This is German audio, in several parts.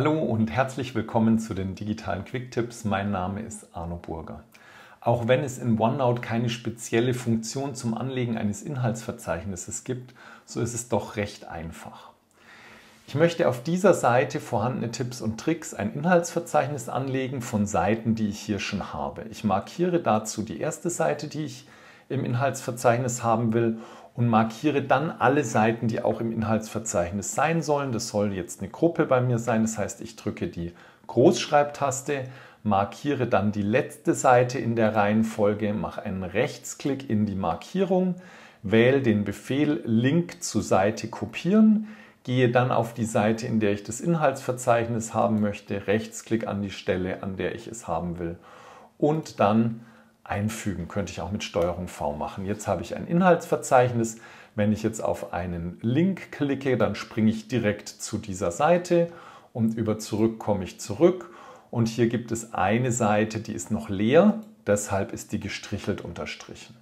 Hallo und herzlich willkommen zu den digitalen Quick-Tipps. Mein Name ist Arno Burger. Auch wenn es in OneNote keine spezielle Funktion zum Anlegen eines Inhaltsverzeichnisses gibt, so ist es doch recht einfach. Ich möchte auf dieser Seite vorhandene Tipps und Tricks ein Inhaltsverzeichnis anlegen von Seiten, die ich hier schon habe. Ich markiere dazu die erste Seite, die ich im Inhaltsverzeichnis haben will und markiere dann alle Seiten, die auch im Inhaltsverzeichnis sein sollen. Das soll jetzt eine Gruppe bei mir sein, das heißt, ich drücke die Großschreibtaste, markiere dann die letzte Seite in der Reihenfolge, mache einen Rechtsklick in die Markierung, wähle den Befehl Link zur Seite kopieren, gehe dann auf die Seite, in der ich das Inhaltsverzeichnis haben möchte, Rechtsklick an die Stelle, an der ich es haben will und dann einfügen. Könnte ich auch mit Steuerung V machen. Jetzt habe ich ein Inhaltsverzeichnis. Wenn ich jetzt auf einen Link klicke, dann springe ich direkt zu dieser Seite und über Zurück komme ich zurück. Und hier gibt es eine Seite, die ist noch leer, deshalb ist die gestrichelt unterstrichen.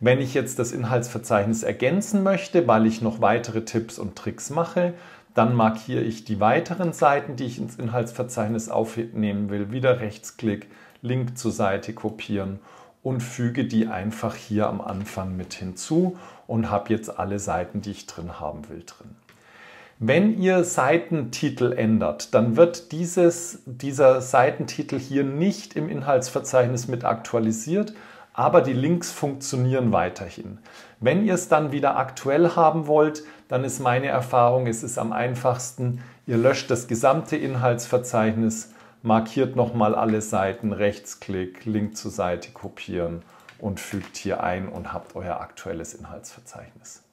Wenn ich jetzt das Inhaltsverzeichnis ergänzen möchte, weil ich noch weitere Tipps und Tricks mache, dann markiere ich die weiteren Seiten, die ich ins Inhaltsverzeichnis aufnehmen will. Wieder Rechtsklick, Link zur Seite kopieren und füge die einfach hier am Anfang mit hinzu und habe jetzt alle Seiten, die ich drin haben will, drin. Wenn ihr Seitentitel ändert, dann wird dieses, dieser Seitentitel hier nicht im Inhaltsverzeichnis mit aktualisiert, aber die Links funktionieren weiterhin. Wenn ihr es dann wieder aktuell haben wollt, dann ist meine Erfahrung, es ist am einfachsten, ihr löscht das gesamte Inhaltsverzeichnis, markiert nochmal alle Seiten, Rechtsklick, Link zur Seite kopieren und fügt hier ein und habt euer aktuelles Inhaltsverzeichnis.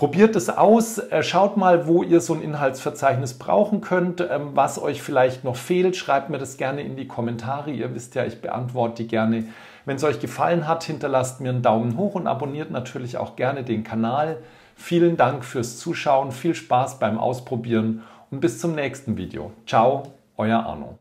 Probiert es aus, äh, schaut mal, wo ihr so ein Inhaltsverzeichnis brauchen könnt, ähm, was euch vielleicht noch fehlt. Schreibt mir das gerne in die Kommentare. Ihr wisst ja, ich beantworte die gerne. Wenn es euch gefallen hat, hinterlasst mir einen Daumen hoch und abonniert natürlich auch gerne den Kanal. Vielen Dank fürs Zuschauen, viel Spaß beim Ausprobieren und bis zum nächsten Video. Ciao, euer Arno.